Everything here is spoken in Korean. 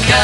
간